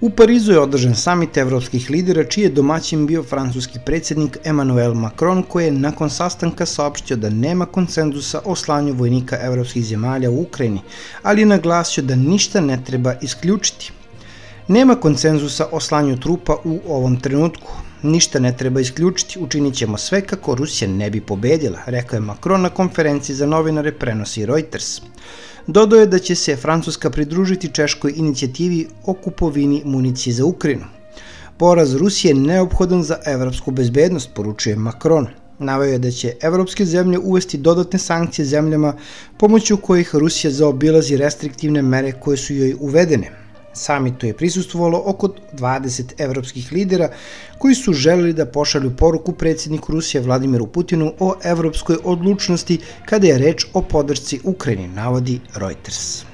U Parizu je održan samit evropskih lidera čiji je domaćin bio francuski predsjednik Emmanuel Macron koji je nakon sastanka saopštio da nema konsenzusa o slanju vojnika evropskih zemalja u Ukrajini, ali je naglasio da ništa ne treba isključiti. Nema konsenzusa o slanju trupa u ovom trenutku. Ništa ne treba isključiti, učinit ćemo sve kako Rusija ne bi pobedila, rekao je Macron na konferenciji za novinare prenosi Reuters. Dodao je da će se Francuska pridružiti češkoj inicijativi o kupovini municije za Ukrajinu. Poraz Rusije je neophodan za evropsku bezbednost, poručuje Macron. Naveo je da će evropske zemlje uvesti dodatne sankcije zemljama pomoću kojih Rusija zaobilazi restriktivne mere koje su joj uvedene. Samitu je prisustvovalo oko 20 evropskih lidera koji su želeli da pošalju poruku predsjedniku Rusije Vladimiru Putinu o evropskoj odlučnosti kada je reč o podršci Ukrajini, navodi Reuters.